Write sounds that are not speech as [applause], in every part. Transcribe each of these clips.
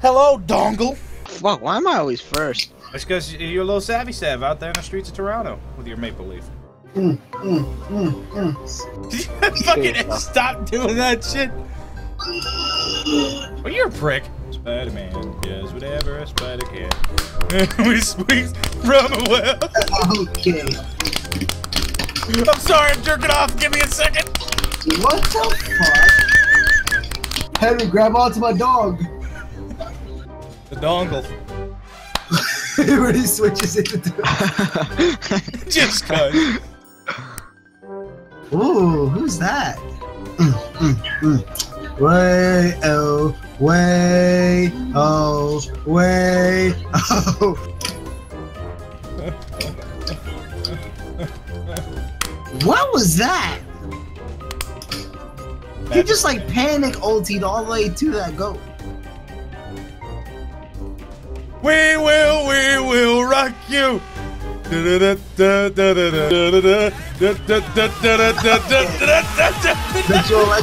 Hello, dongle. Fuck, why am I always first? It's because you're a little savvy sav out there in the streets of Toronto with your maple leaf. Mm, mm, mm, mm. Fucking stop doing that shit. Well, you're a prick. Spider-Man does whatever a spider can. [laughs] we swings from a web. Okay. I'm sorry, I'm jerking off. Give me a second. What the fuck? Henry, grab onto my dog. The dongle. [laughs] it already switches into. Just cuz. Ooh, who's that? Mm, mm, mm. Way oh, way oh, way oh. what was that? He just like panic ultied all the way to that goat. We will, we will rock you. Did you let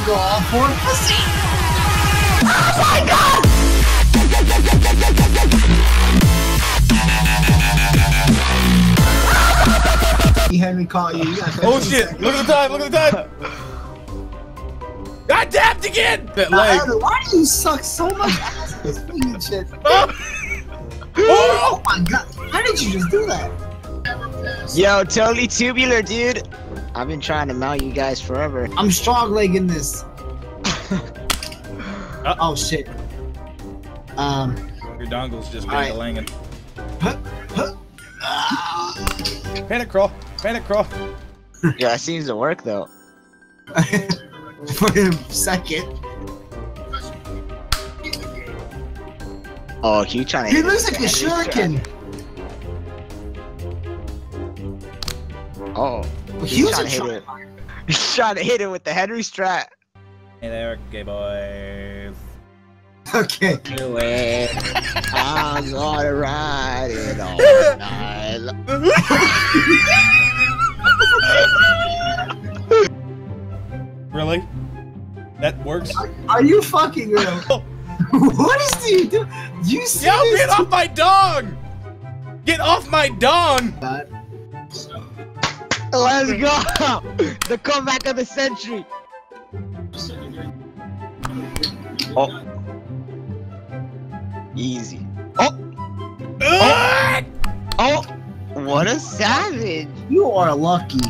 go all four pussy? Oh my god! Henry caught you. you Oh shit! Look at the time! Look at the time! I tapped again! That leg. Why do you suck so much ass at this freaking shit? [laughs] Oh! Oh my god! How did you just do that? Yo, totally tubular, dude. I've been trying to mount you guys forever. I'm strong legging this. [laughs] oh shit. Um. Your dongle's just Alright. bang Huh, huh, ah. Panic crawl! Panic crawl! Yeah, it seems to work though. [laughs] For a second. Oh, you trying to? He looks like a with the heavy shuriken. strap. Oh, He was trying a to hit try- it. [laughs] He's trying to hit it with the Henry strap. Hey there, gay boys. Okay. Do it. [laughs] I'm gonna ride it all night. [laughs] Really? That works? Are you fucking real? [laughs] what is he doing? You see Yo, this get off my dog! Get off my dog! God. Let's go! [laughs] The comeback of the century. Oh. Easy. Oh, Ah! oh, what a savage. You are lucky.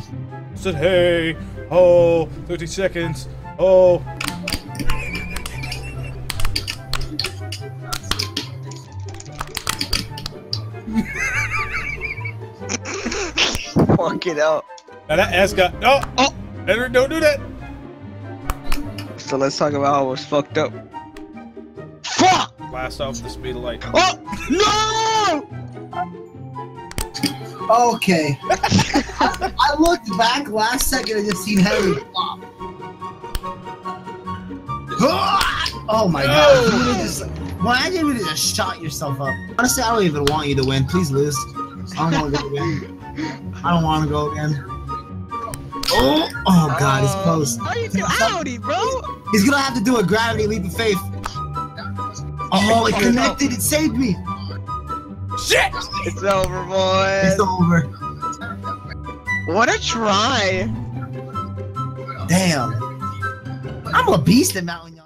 Said hey, oh, 30 seconds, oh. Fuck it up. Now that ass got, oh, Oh. Edward, don't do that. So let's talk about how it was fucked up. Fuck! Blast off the speed of light. Oh, no! Okay. [laughs] I looked back last second and just seen Henry flop. Oh my god. You would've just, well, I did, you even just shot yourself up. Honestly, I don't even want you to win. Please lose. I don't want to go again. I don't want to go again. Oh, oh god, he's oh. close. How you do? Howdy, bro! He's gonna have to do a gravity leap of faith. Oh, it oh, connected. It saved me. Shit! It's over, boys. It's over. What a try. Damn. I'm a beast in Mountain Young.